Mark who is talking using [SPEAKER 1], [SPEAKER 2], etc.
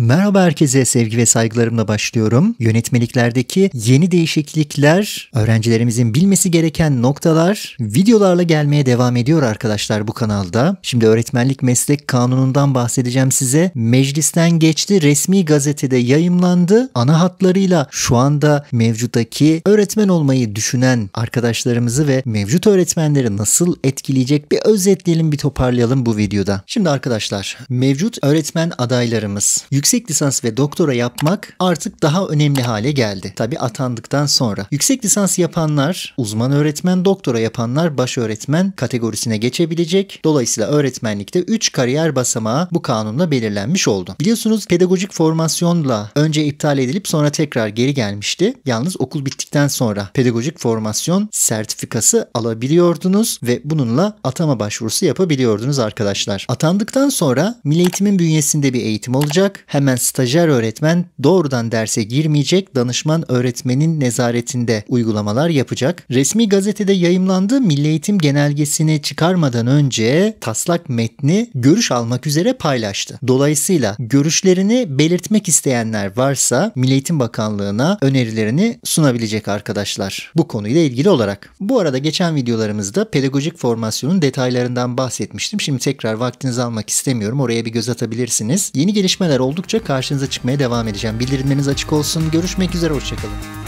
[SPEAKER 1] Merhaba herkese sevgi ve saygılarımla başlıyorum. Yönetmeliklerdeki yeni değişiklikler, öğrencilerimizin bilmesi gereken noktalar videolarla gelmeye devam ediyor arkadaşlar bu kanalda. Şimdi öğretmenlik meslek kanunundan bahsedeceğim size. Meclisten geçti, resmi gazetede yayımlandı. Ana hatlarıyla şu anda mevcuttaki öğretmen olmayı düşünen arkadaşlarımızı ve mevcut öğretmenleri nasıl etkileyecek bir özetleyelim, bir toparlayalım bu videoda. Şimdi arkadaşlar, mevcut öğretmen adaylarımız yüksek lisans ve doktora yapmak artık daha önemli hale geldi. Tabi atandıktan sonra. Yüksek lisans yapanlar, uzman öğretmen, doktora yapanlar baş öğretmen kategorisine geçebilecek. Dolayısıyla öğretmenlikte 3 kariyer basamağı bu kanunla belirlenmiş oldu. Biliyorsunuz pedagojik formasyonla önce iptal edilip sonra tekrar geri gelmişti. Yalnız okul bittikten sonra pedagojik formasyon sertifikası alabiliyordunuz ve bununla atama başvurusu yapabiliyordunuz arkadaşlar. Atandıktan sonra Milli Eğitim'in bünyesinde bir eğitim olacak. Hem hemen stajyer öğretmen doğrudan derse girmeyecek, danışman öğretmenin nezaretinde uygulamalar yapacak. Resmi gazetede yayımlandığı Milli Eğitim Genelgesini çıkarmadan önce taslak metni görüş almak üzere paylaştı. Dolayısıyla görüşlerini belirtmek isteyenler varsa Milli Eğitim Bakanlığı'na önerilerini sunabilecek arkadaşlar. Bu konuyla ilgili olarak. Bu arada geçen videolarımızda pedagojik formasyonun detaylarından bahsetmiştim. Şimdi tekrar vaktinizi almak istemiyorum. Oraya bir göz atabilirsiniz. Yeni gelişmeler oldukça karşınıza çıkmaya devam edeceğim. Bildirimleriniz açık olsun. Görüşmek üzere. Hoşçakalın.